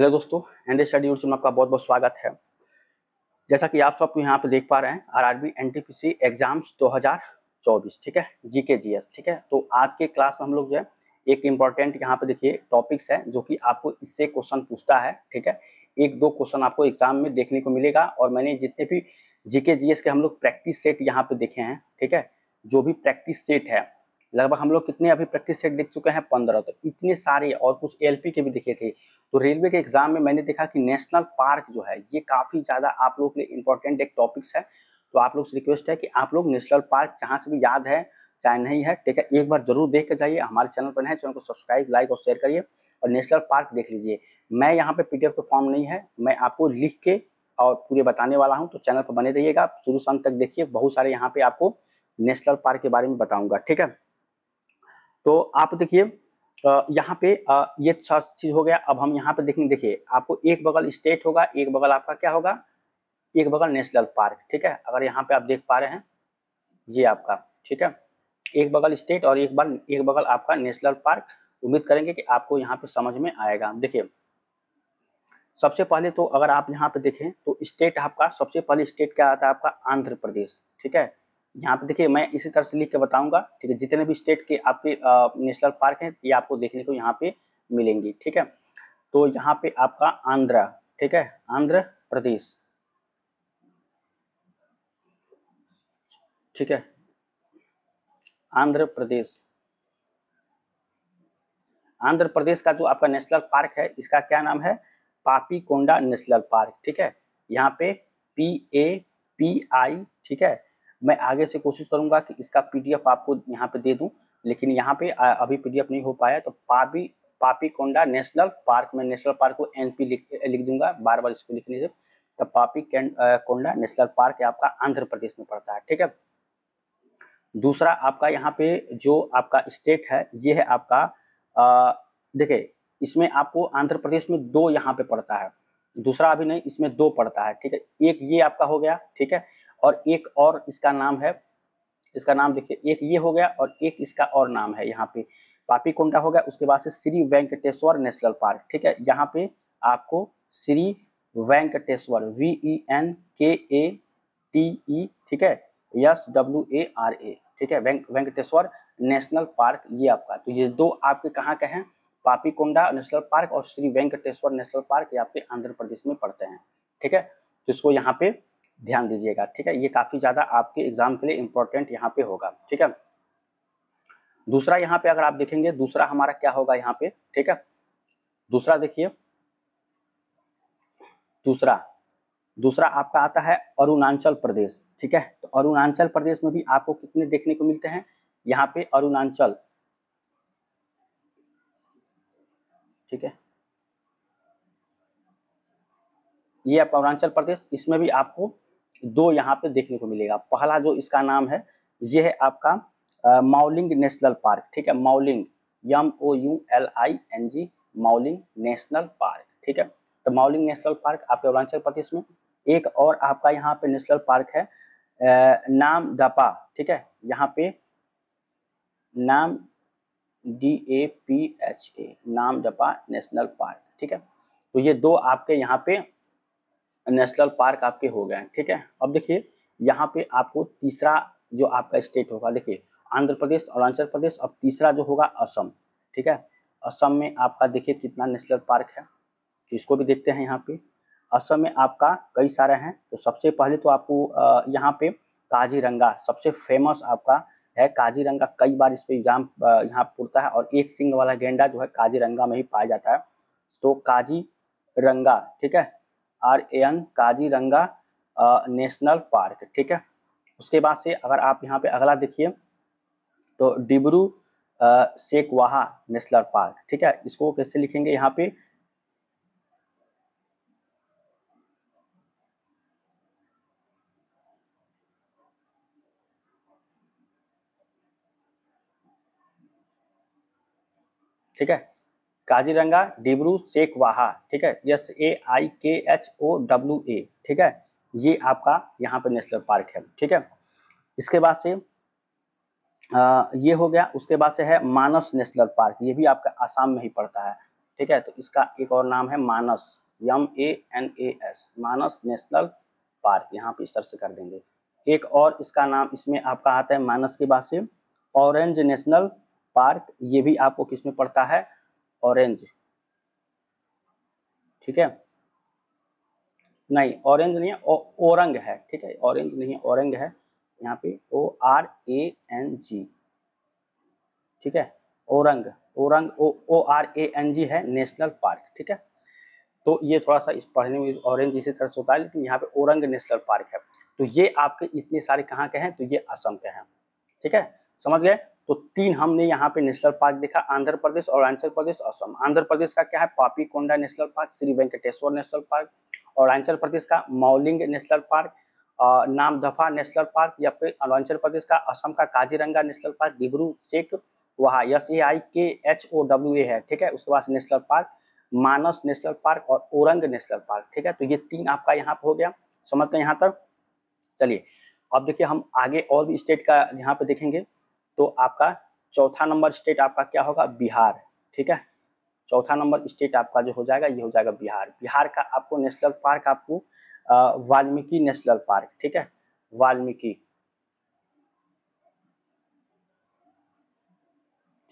Hello दोस्तों and study में आपका बहुत बहुत स्वागत है। जैसा कि आप सब यहाँ पे देख पा रहे हैं आरआरबी एनटीपीसी एग्ज़ाम्स 2024 ठीक है? जीके जीएस ठीक है? तो आज के क्लास में हम लोग जो है, एक इंपॉर्टेंट यहाँ पे देखिए टॉपिक्स है, जो कि आपको इससे क्वेश्चन पूछता है, ठीक है? एक दो क्वेश्चन आपको एग्ज़ाम में देखने को मिलेगा, और मैंने जितने भी जीके जीएस के हम लोग प्रैक्टिस सेट यहाँ पे देखे हैं, ठीक है? जो भी प्रैक्टिस सेट है लगभग हम लोग कितने अभी प्रैक्टिस सेट देख चुके हैं? पंद्रह। तो इतने सारे और कुछ एल के भी दिखे थे। तो रेलवे के एग्ज़ाम में मैंने देखा कि नेशनल पार्क जो है, ये काफ़ी ज़्यादा आप लोग के लिए इंपॉर्टेंट एक टॉपिक्स है। तो आप लोग से रिक्वेस्ट है कि आप लोग नेशनल पार्क जहाँ से भी याद है, चाहे नहीं है, ठीक है, एक बार ज़रूर देख के जाइए। हमारे चैनल पर है, चैनल को सब्सक्राइब लाइक और शेयर करिए और नेशनल पार्क देख लीजिए। मैं यहाँ पे पीडीएफ का फॉर्म नहीं है, मैं आपको लिख के और पूरे बताने वाला हूँ। तो चैनल पर बने रहिएगा, शुरू अंत तक देखिए, बहुत सारे यहाँ पे आपको नेशनल पार्क के बारे में बताऊँगा, ठीक है? तो आप देखिए यहाँ पे ये सब चीज़ हो गया। अब हम यहाँ पे देखेंगे देखिए, आपको एक बगल स्टेट होगा, एक बगल आपका क्या होगा? एक बगल नेशनल पार्क ठीक है? अगर यहाँ पे आप देख पा रहे हैं, ये आपका, ठीक है? एक बगल स्टेट और एक बार एक बगल आपका नेशनल पार्क उम्मीद करेंगे कि आपको यहाँ पे समझ में आएगा। देखिए, सबसे पहले तो अगर आप यहाँ पे देखें तो स्टेट आपका, सबसे पहले स्टेट क्या आता है आपका? आंध्र प्रदेश, ठीक है? यहाँ पे देखिए, मैं इसी तरह से लिख के बताऊँगा, ठीक है? जितने भी स्टेट के आपके नेशनल पार्क हैं, ये आपको देखने को यहाँ पे मिलेंगी, ठीक है? तो यहाँ पे आपका आंध्र, ठीक है? आंध्र प्रदेश, ठीक है? आंध्र प्रदेश आंध्र प्रदेश का जो आपका नेशनल पार्क है, इसका क्या नाम है? पापी कोंडा नेशनल पार्क ठीक है? यहाँ पे पी ए पी आई ठीक है? मैं आगे से कोशिश करूँगा कि इसका पीडीएफ आपको यहाँ पे दे दूँ, लेकिन यहाँ पे अभी पीडीएफ नहीं हो पाया तो Papi Papikonda national park, में नेशनल पार्क को एनपी लिख लिख दूँगा बार बार इसको लिखने से। तो पापी कोंडा नेशनल पार्क आपका आंध्र प्रदेश में पड़ता है, ठीक है? दूसरा आपका यहाँ पे जो आपका स्टेट है, ये है आपका देखिए, इसमें आपको आंध्र प्रदेश में दो यहाँ पे पड़ता है, दूसरा अभी नहीं, इसमें दो पड़ता है, ठीक है? एक ये आपका हो गया, ठीक है? और एक और इसका नाम है, इसका नाम देखिए, एक ये हो गया और एक इसका और नाम है यहाँ पे। पापी कोंडा हो गया, उसके बाद से श्री वेंकटेश्वर नेशनल पार्क, ठीक है? यहाँ पे आपको Shri Venkateswara V E N K A T E ठीक है? S W A R A ठीक है? वेंकटेश्वर नेशनल पार्क, ये आपका। तो ये दो आपके कहाँ के हैं? पापी कोंडा नेशनल पार्क और श्री वेंकटेश्वर नेशनल पार्क, ये आपके आंध्र प्रदेश में पड़ते हैं, ठीक है? तो इसको यहाँ पे ध्यान दीजिएगा, ठीक है? ये काफ़ी ज़्यादा आपके एग्ज़ाम के लिए इंपॉर्टेंट यहाँ पे होगा, ठीक है? दूसरा यहाँ पे अगर आप देखेंगे, दूसरा हमारा क्या होगा यहाँ पे, ठीक है? दूसरा देखिए। दूसरा दूसरा आपका आता है अरुणाचल प्रदेश, ठीक है? तो अरुणाचल प्रदेश में भी आपको कितने देखने को मिलते हैं? यहाँ पे अरुणाचल, ठीक है? ये आप अरुणाचल प्रदेश, इसमें भी आपको दो यहाँ पे देखने को मिलेगा। पहला जो इसका नाम है, ये है आपका माउलिंग नेशनल पार्क, ठीक है? Mouling M O U L I N G Mouling national park, ठीक है? तो माउलिंग नेशनल पार्क आपके अरुणाचल प्रदेश में। एक और आपका यहाँ पे नेशनल पार्क है नाम दपा ठीक है? यहाँ पे नाम D A P H A नाम दपा नेशनल पार्क, ठीक है? तो ये दो आपके यहाँ पे नेशनल पार्क आपके हो गए ठीक है? अब देखिए, यहाँ पे आपको तीसरा जो आपका स्टेट होगा, देखिए, आंध्र प्रदेश, अरुणाचल प्रदेश, अब तीसरा जो होगा असम, ठीक है? असम में आपका देखिए कितना नेशनल पार्क है तो इसको भी देखते हैं यहाँ पे। असम में आपका कई सारे हैं तो सबसे पहले तो आपको यहाँ पे काजीरंगा, सबसे फ़ेमस आपका है काजीरंगा। कई बार इस पर एग्ज़ाम यहाँ पुरता है और एक सिंग वाला गेंडा जो है काजीरंगा में ही पाया जाता है। तो काजीरंगा, ठीक है? R N Kaziranga national park, ठीक है? उसके बाद से अगर आप यहाँ पे अगला देखिए तो डिब्रू सेकवाहा नेशनल पार्क, ठीक है? इसको कैसे लिखेंगे यहाँ पे? ठीक है? काजीरंगा डिब्रू शेखवाहा ठीक है? एस ए आई के एच ओ डब्ल्यू ए ठीक है? ये आपका यहाँ पे नेशनल पार्क है ठीक है? इसके बाद से आ, ये हो गया उसके बाद से है मानस नेशनल पार्क ये भी आपका आसाम में ही पड़ता है ठीक है? तो इसका एक और नाम है Manas M A N A S Manas national park यहाँ पे इस तरह से कर देंगे। एक और इसका नाम इसमें आपका आता है मानस के बाद से ऑरेंज नेशनल पार्क ये भी आपको किसमें पड़ता है? ऑरेंज ठीक है? नहीं ऑरेंज नहीं है ओरंग है। ठीक है? ऑरेंज नहीं है औरंग है। यहाँ पे ओ, आर, ए, एन, जी। ठीक है? Orang Orang O O, R, A, N, G है, नेशनल पार्क। ठीक है? तो ये थोड़ा सा इस पढ़ने में ऑरेंज इसी तरह से होता है, लेकिन यहाँ पे औरंग नेशनल पार्क है। तो ये आपके इतने सारे कहाँ के हैं? तो ये असम के हैं। ठीक है? समझ गए? तो तीन हमने यहाँ पे नेशनल पार्क देखा, आंध्र प्रदेश अरुणाचल प्रदेश असम। आंध्र प्रदेश का क्या है? Papikonda national park, Shri Venkateswara national park Arunachal Pradesh का मौलिंग नेशनल पार्क नाम दफ़ा नेशनल पार्क या फिर अरुणाचल प्रदेश का असम का काजीरंगा नेशनल पार्क, डिब्रू शेख, वहाँ एस ए आई के एच ओ डब्ल्यू ए है, ठीक है? उसके बाद national park, Manas national park और औरंग नेशनल पार्क, ठीक है? तो ये तीन आपका यहाँ पे हो गया। समझ गए यहाँ तक? चलिए, अब देखिए हम आगे और भी स्टेट का यहाँ पे देखेंगे। तो आपका चौथा नंबर स्टेट आपका क्या होगा? बिहार, ठीक है? चौथा नंबर स्टेट आपका जो हो जाएगा, ये हो जाएगा बिहार। बिहार का आपको नेशनल पार्क, आपको वाल्मीकि नेशनल पार्क, ठीक है? वाल्मीकि,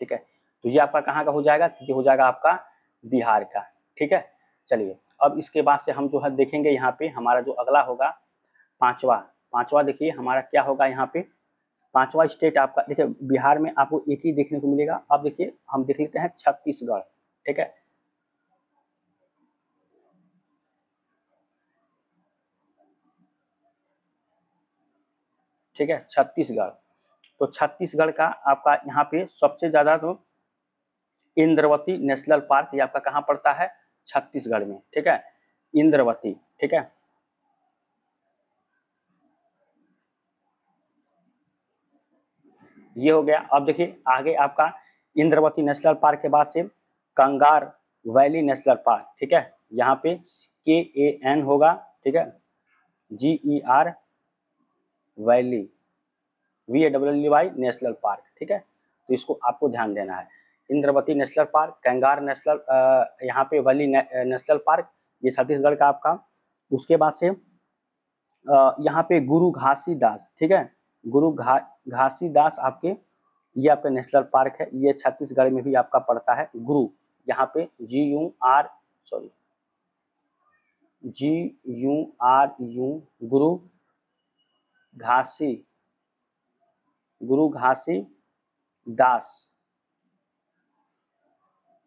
ठीक है? तो ये आपका कहाँ का हो जाएगा? तो ये हो जाएगा आपका बिहार का, ठीक है? चलिए, अब इसके बाद से हम जो है देखेंगे यहाँ पे हमारा जो अगला होगा, पांचवा। पांचवा देखिए, हमारा क्या होगा यहाँ पे? पांचवा स्टेट आपका, देखिए, बिहार में आपको एक ही देखने को मिलेगा। अब देखिए, हम देख लेते हैं छत्तीसगढ़, ठीक है? ठीक है, छत्तीसगढ़। तो छत्तीसगढ़ का आपका यहाँ पे सबसे ज़्यादा तो इंद्रवती नेशनल पार्क ये आपका कहाँ पड़ता है? छत्तीसगढ़ में, ठीक है? इंद्रवती, ठीक है? ये हो गया। अब देखिए, आगे आपका इंद्रवती नेशनल पार्क के बाद से कंगार वैली नेशनल पार्क, ठीक है? यहाँ पे के ए एन होगा, ठीक है? G E R valley V A W Y national park, ठीक है? तो इसको आपको ध्यान देना है। Indravati national park, Kanger national यहाँ पे वैली नेशनल पार्क, ये छत्तीसगढ़ का आपका। उसके बाद से यहाँ पे गुरु घासी दास ठीक है? गुरु घा घासी दास आपके, ये आपका नेशनल पार्क है, ये छत्तीसगढ़ में भी आपका पड़ता है, गुरु। यहाँ पे G U, R, sorry. G U, R, U, Guru Ghasi Guru घासी दास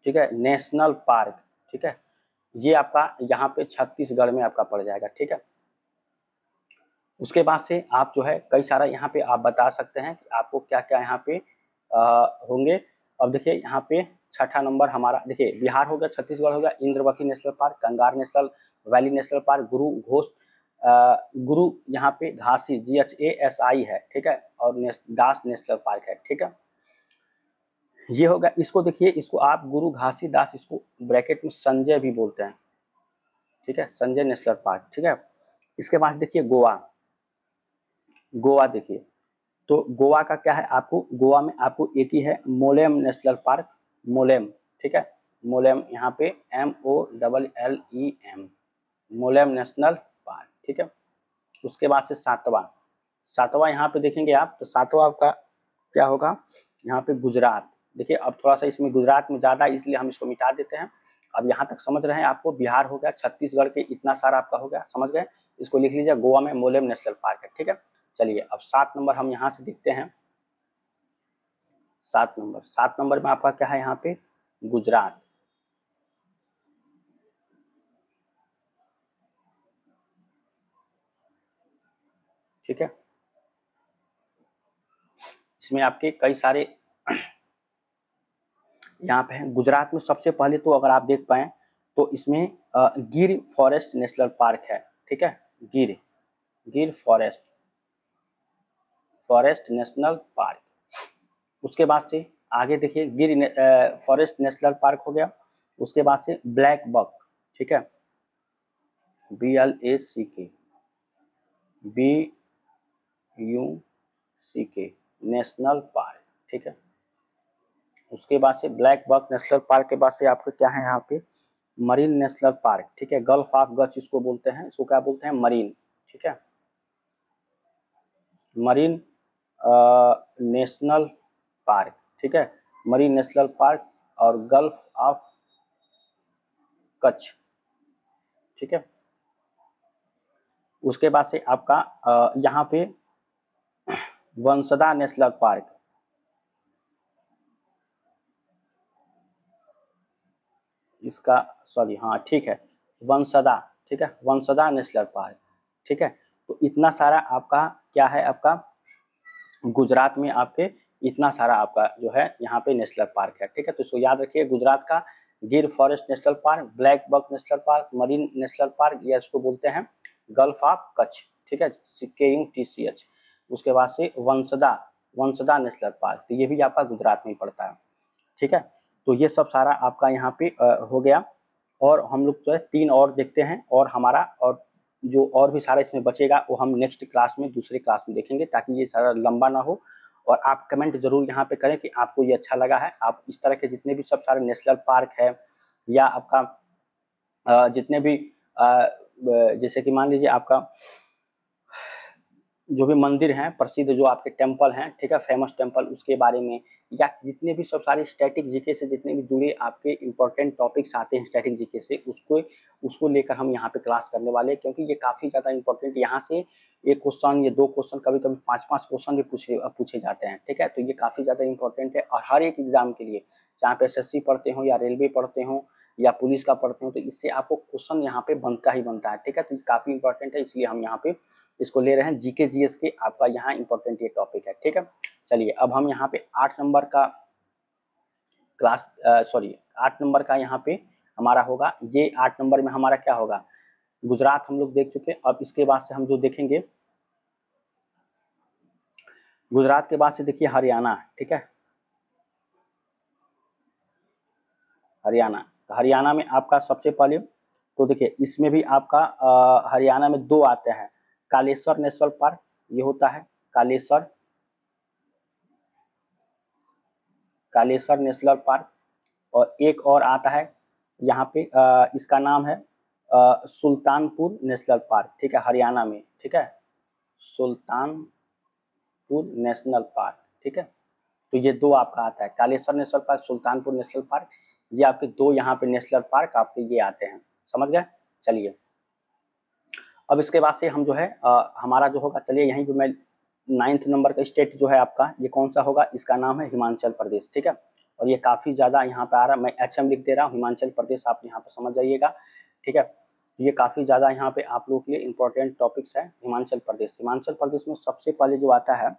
ठीक है, नेशनल पार्क, ठीक है। ये आपका यहाँ पे छत्तीसगढ़ में आपका पड़ जाएगा, ठीक है। उसके बाद से आप जो है कई सारा यहाँ पे आप बता सकते हैं कि आपको क्या क्या यहाँ पे आ, होंगे। अब देखिए यहाँ पे छठा नंबर हमारा देखिए बिहार हो गया छत्तीसगढ़ हो गया Indravati national park Kanger national valley national park Guru Ghosh Guru यहाँ पे Ghasi G H A S I है ठीक है और नेस, दास नेशनल पार्क है ठीक है। ये होगा इसको देखिए इसको आप गुरु घासी दास इसको ब्रैकेट में संजय भी बोलते हैं ठीक है संजय नेशनल पार्क ठीक है। इसके बाद देखिए गोवा। गोवा देखिए। तो गोवा का क्या है आपको? गोवा में आपको एक ही है मोलेम नेशनल पार्क, मोलेम, ठीक है? मोलेम यहाँ पे M O double L E M Mollem national park, ठीक है? उसके बाद से सातवां। सातवां यहाँ पे देखेंगे आप तो सातवां आपका क्या होगा? यहाँ पे गुजरात। देखिए, अब थोड़ा सा इसमें गुजरात में ज़्यादा इसलिए हम इसको मिटा देते हैं। अब यहाँ तक समझ रहे हैं आपको, बिहार हो गया, छत्तीसगढ़ के इतना सारा आपका हो गया, समझ गए? इसको लिख लीजिए, गोवा में मोलेम नेशनल पार्क है, ठीक है? चलिए, अब सात नंबर हम यहाँ से देखते हैं। सात नंबर सात नंबर में आपका क्या है यहाँ पे? गुजरात। ठीक है? इसमें आपके कई सारे यहाँ पे हैं। गुजरात में सबसे पहले तो अगर आप देख पाए तो इसमें गिर फॉरेस्ट नेशनल पार्क है। ठीक है? गिर गिर फॉरेस्ट। Forest national park. उसके बाद से आगे देखिए, गिर फॉरेस्ट नेशनल पार्क हो गया। उसके बाद से ब्लैक बक, ठीक है? बी एल ए सी के बी यू सी के नेशनल पार्क, ठीक है? उसके बाद से ब्लैक बक नेशनल पार्क के बाद से आपका क्या है यहाँ पे? मरीन नेशनल पार्क, ठीक है? गल्फ ऑफ़ गच इसको बोलते हैं। इसको क्या बोलते हैं? मरीन, ठीक है? मरीन नेशनल पार्क, ठीक है? मरी नेशनल पार्क और गल्फ ऑफ़ कच्छ, ठीक है? उसके बाद से आपका यहाँ पे वंशदा नेशनल पार्क। इसका, सॉरी हाँ ठीक है, वंशदा, ठीक है? वंशदा नेशनल पार्क, ठीक है? तो इतना सारा आपका, क्या है आपका? गुजरात में आपके इतना सारा आपका जो है यहाँ पे नेशनल पार्क है, ठीक है? तो इसको याद रखिए, गुजरात का Gir forest national park, blackbuck national park, marine national park, या इसको बोलते हैं गल्फ ऑफ़ कच्छ, ठीक है? के यू टी सी एच उसके बाद से वंशदा वंशदा नेशनल पार्क तो ये भी आपका गुजरात में पड़ता है, ठीक है? तो ये सब सारा आपका यहाँ पे हो गया, और हम लोग जो है तीन और देखते हैं, और हमारा और जो और भी सारा इसमें बचेगा, वो हम नेक्स्ट क्लास में, दूसरे क्लास में देखेंगे ताकि ये सारा लंबा ना हो। और आप कमेंट ज़रूर यहाँ पे करें कि आपको ये अच्छा लगा है। आप इस तरह के जितने भी सब सारे नेशनल पार्क है या आपका जितने भी जैसे कि मान लीजिए आपका जो भी मंदिर हैं, प्रसिद्ध जो आपके टेंपल हैं, ठीक है, फ़ेमस टेंपल उसके बारे में या जितने भी सब सारे स्टैटिक जीके से जितने भी जुड़े आपके इंपॉर्टेंट टॉपिक्स आते हैं स्टैटिक जीके से, उसको उसको लेकर हम यहाँ पे क्लास करने वाले हैं, क्योंकि ये काफ़ी ज़्यादा इंपॉर्टेंट यहाँ से एक क्वेश्चन ये दो क्वेश्चन कभी कभी पाँच पाँच क्वेश्चन भी पूछे पूछे जाते हैं, ठीक है तो ये काफ़ी ज़्यादा इंपॉर्टेंट है और हर एक एग्ज़ाम के लिए चाहे आप एसएससी पढ़ते हो या रेलवे पढ़ते हो या पुलिस का पढ़ते हो तो इससे आपको क्वेश्चन यहाँ पे बनता ही बनता है, ठीक है तो काफ़ी इंपॉर्टेंट है, इसलिए हम यहाँ पे इसको ले रहे हैं जीके जीएस के आपका यहाँ इंपॉर्टेंट ये टॉपिक है, ठीक है? चलिए, अब हम यहाँ पे आठ नंबर का क्लास सॉरी आठ नंबर का यहाँ पे हमारा होगा। ये आठ नंबर में हमारा क्या होगा? गुजरात हम लोग देख चुके अब इसके बाद से हम जो देखेंगे, गुजरात के बाद से देखिए हरियाणा, ठीक है? हरियाणा तो हरियाणा में आपका सबसे पहले तो देखिए, इसमें भी आपका हरियाणा में दो आते हैं। कालेश्वर नेशनल पार्क ये होता है कालेश्वर। कालेश्वर नेशनल पार्क और एक और आता है यहाँ पे आ, इसका नाम है आ, सुल्तानपुर नेशनल पार्क ठीक है हरियाणा में ठीक है? सुल्तानपुर नेशनल पार्क ठीक है? तो ये दो आपका आता है Kaleshwar national park Sultanpur national park ये आपके दो यहाँ पे नेशनल पार्क आपके ये आते हैं समझ गए? चलिए अब इसके बाद से हम जो है आ, हमारा जो होगा चलिए यहीं पे मैं नाइन्थ नंबर का स्टेट जो है आपका ये कौन सा होगा? इसका नाम है हिमाचल प्रदेश ठीक है? और ये काफ़ी ज़्यादा यहाँ पे आ रहा है मैं एच एम लिख दे रहा हूँ हिमाचल प्रदेश आप यहाँ पे समझ जाइएगा ठीक है? ये काफ़ी ज़्यादा यहाँ पे आप लोगों के लिए इंपॉर्टेंट टॉपिक्स है हिमाचल प्रदेश। हिमाचल प्रदेश में सबसे पहले जो आता है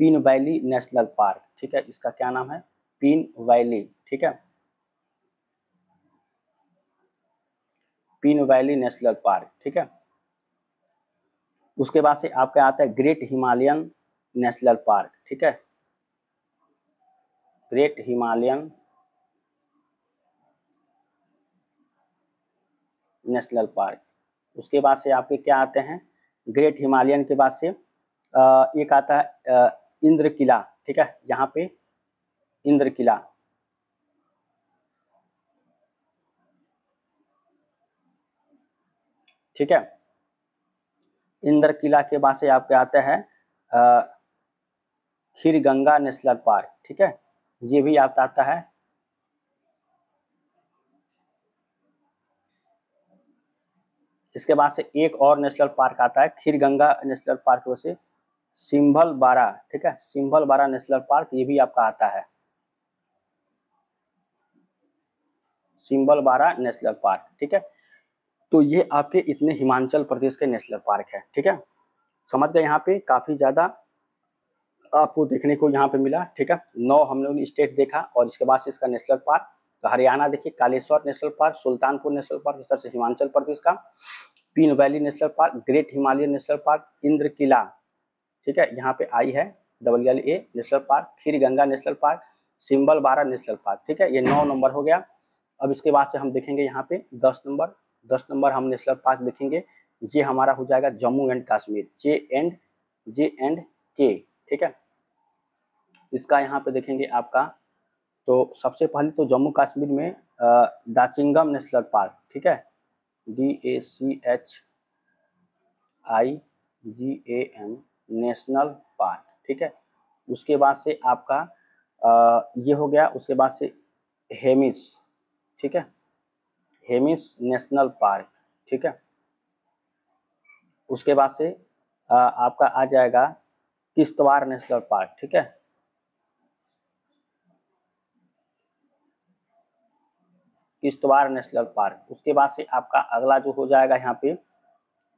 पीन वैली नेशनल पार्क ठीक है? इसका क्या नाम है? पीन वैली ठीक है? पीन वैली नेशनल पार्क ठीक है? उसके बाद से आपका आता है ग्रेट हिमालयन नेशनल पार्क ठीक है? ग्रेट हिमालयन नेशनल पार्क उसके बाद से आपके क्या आते हैं? ग्रेट हिमालयन के बाद से एक आता है इंद्र किला ठीक है? यहाँ पे इंद्र किला ठीक है? इंद्र किला के बाद से आपके आता है खीर गंगा नेशनल पार्क, ठीक है? ये भी आपका आता है। इसके बाद से एक और नेशनल पार्क आता है खीर गंगा नेशनल पार्क वैसे सिंभल बारा ठीक है? सिंभल बारा नेशनल पार्क, ये भी आपका आता है। सिंबल बारा नेशनल पार्क, ठीक है? तो ये आपके इतने हिमाचल प्रदेश के नेशनल पार्क है, ठीक है? समझ गए यहाँ पे? काफ़ी ज़्यादा आपको देखने को यहाँ पे मिला, ठीक है? नौ हम स्टेट देखा और इसके बाद से इसका नेशनल पार्क तो हरियाणा देखिए, Kaleshwar national park, Sultanpur national park, इस तरह से हिमाचल प्रदेश का, Pin valley national park, great Himalaya national park Inderkilla ठीक है? यहाँ पे आई है double L A national park Khirganga national park Simbalbara national park, ठीक है? ये नौ नंबर हो गया। अब इसके बाद से हम देखेंगे यहाँ पे दस नंबर दस नंबर हम नेशनल पार्क देखेंगे। ये हमारा हो जाएगा Jammu and Kashmir. J and J and K ठीक है? इसका यहाँ पे देखेंगे आपका। तो सबसे पहले तो जम्मू कश्मीर में दाचिंगम नेशनल पार्क ठीक है? D A C H I G A M national park ठीक है? उसके बाद से आपका आ, ये हो गया उसके बाद से हेमिस ठीक है? हेमिस नेशनल पार्क ठीक है? उसके बाद से आ, आपका आ जाएगा किश्तवाड़ नेशनल पार्क ठीक है? Kishtwar national park. उसके बाद से आपका अगला जो हो जाएगा यहाँ पे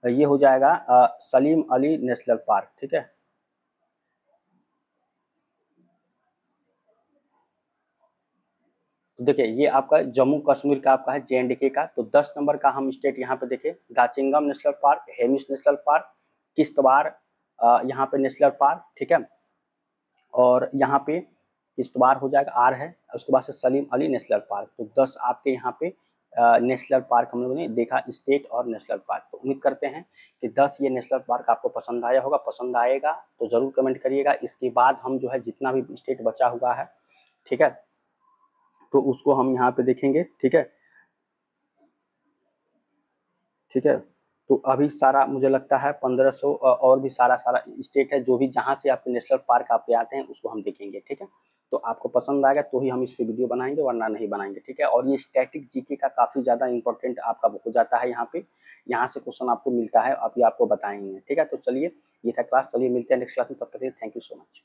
ये हो जाएगा आ, सलीम अली नेशनल पार्क ठीक है? तो देखिए, ये आपका जम्मू कश्मीर का आपका है जे के। तो 10 नंबर का हम स्टेट यहाँ पे देखें, Dachigam national park Hemis national park, Kishtwar यहाँ पे नेशनल पार्क, ठीक है? और यहाँ पे किश्तवाड़ हो जाएगा, आर है, उसके बाद से सलीम अली नेशनल पार्क। तो दस आपके यहाँ पे नेशनल पार्क हम लोगों ने देखा, स्टेट और नेशनल पार्क। तो उम्मीद करते हैं कि दस ये नेशनल पार्क आपको पसंद आया होगा, पसंद आएगा तो ज़रूर कमेंट करिएगा। इसके बाद हम जो है, जितना भी स्टेट बचा हुआ है, ठीक है? तो उसको हम यहाँ पे देखेंगे, ठीक है? ठीक है? तो अभी सारा मुझे लगता है पंद्रह सौ और भी सारा सारा स्टेट है, जो भी जहाँ से आपके नेशनल पार्क आपके आते हैं, उसको हम देखेंगे, ठीक है? तो आपको पसंद आएगा तो ही हम इस पर वीडियो बनाएँगे, वरना नहीं बनाएँगे, ठीक है? और ये स्टैटिक जीके का काफ़ी ज़्यादा इंपॉर्टेंट आपका हो जाता है यहाँ पे। यहाँ से क्वेश्चन आपको मिलता है, अभी आपको बताएँगे, ठीक है? तो चलिए, ये था क्लास चलिए मिलते हैं नेक्स्ट क्लास में, तब तक थैंक यू सो मच